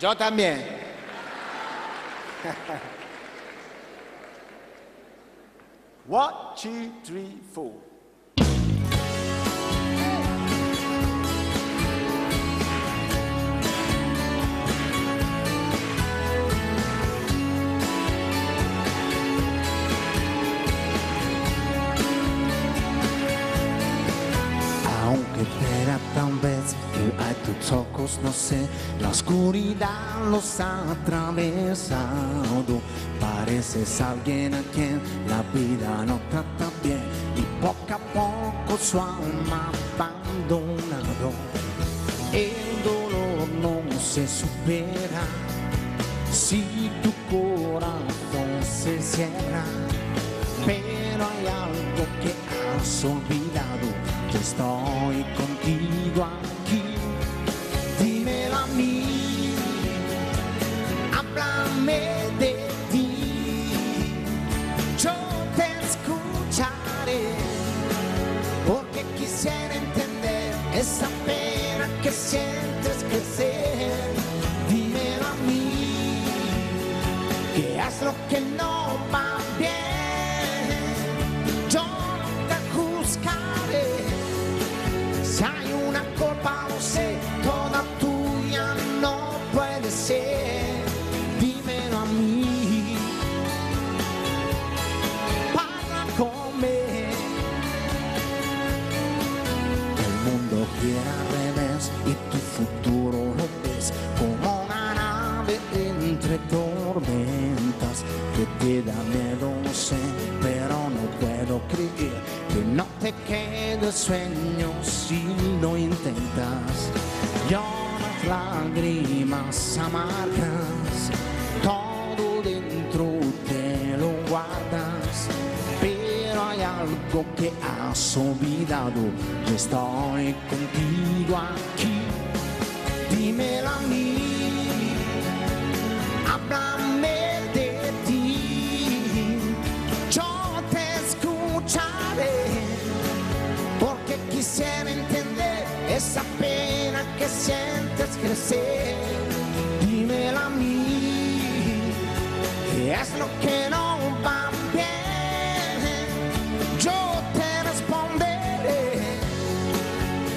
Yo también. One, two, three, four. Que hay tus ojos, no sé, la oscuridad los ha atravesado. Pareces alguien a quien la vida no trata bien y poco a poco su alma abandonado. El dolor no se supera si tu corazón se cierra pero hay algo que has olvidado. Yo estoy contigo esa pena que sientes crecer. Dímelo a mí, que es lo que no va que te da miedo, lo pero no puedo creer que no te quede sueño si lo intentas. Lloras lágrimas amargas, todo dentro te lo guardas pero hay algo que has olvidado. Yo estoy contigo aquí. Dímelo a mí, quisiera entender esa pena que sientes crecer. Dímelo a mí, que es lo que no va bien. Yo te responderé.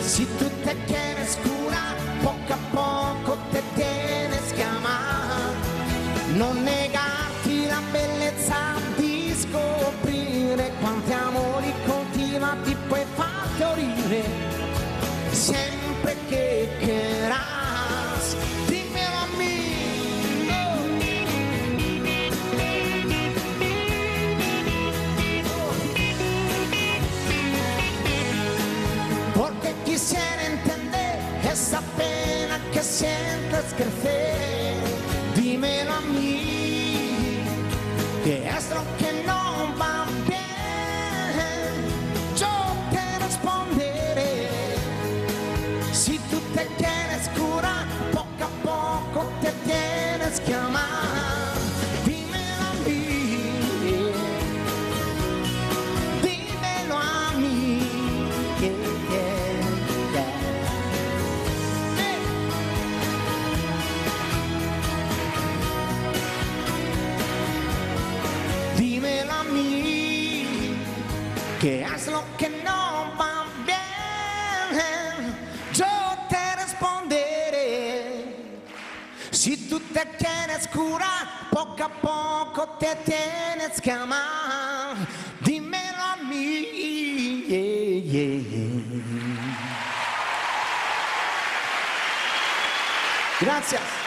Si tú te quieres curar, poco a poco te tienes que amar. No negati la bellezza far fiorire. Sempre che quieras, dímelo a mí. porque quisiera entender esa pena que sientes crecer. Dímelo a mí, que es lo que te tienes que amar. Dímelo a mí. Dímelo a mí. Yeah, yeah. Dímelo a mí, que es lo que no va tú te quieres curar, poco a poco te tienes que amar. Dímelo a mí. yeah, yeah. Gracias.